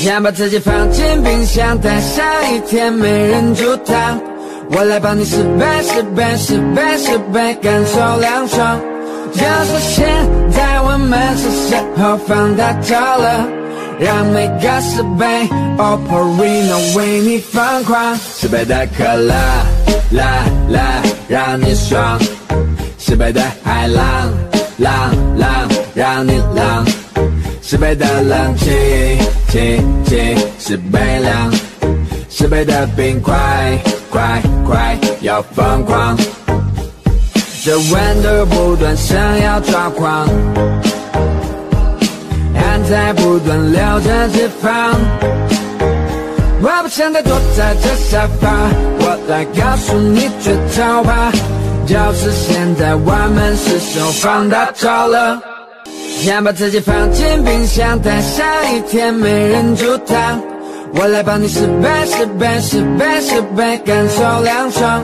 想把自己放进冰箱，待下一天没人阻挡。我来帮你十倍、十倍、十倍、十倍，感受凉爽。就是现在我们是时候放大招了，让每个十倍 Operino 为你疯狂。十倍的可乐，啦啦，让你爽；十倍的海浪，浪浪，让你浪；十倍的冷气，气气，十倍凉；十倍的冰块，快快要疯狂。这温度不断想要抓狂，汗在不断流着脂肪。我不想再坐在这沙发，我来告诉你绝招吧，就是现在，我们是手放大招了。先把自己放进冰箱，待下一天没人阻挡。我来帮你十倍、十倍、十倍、十倍，感受凉爽。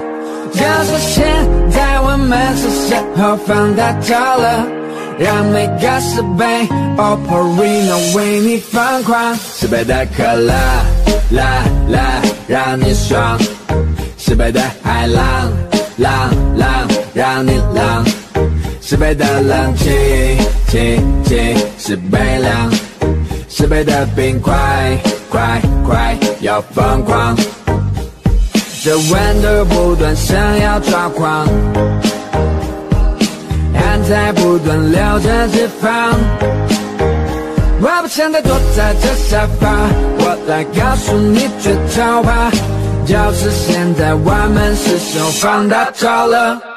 就是现在我们是时候放大招了，让每个十倍 Operino 为你疯狂，十倍的可乐，啦啦，让你爽；十倍的海浪，浪浪，让你浪；十倍的冷气，气气，十倍凉；十倍的冰块，快快要疯狂。这温度不断想要抓狂，汗在不断流着脂肪。我不想再躲在这沙发，我来告诉你绝招吧，就是现在，我们是手放大招了。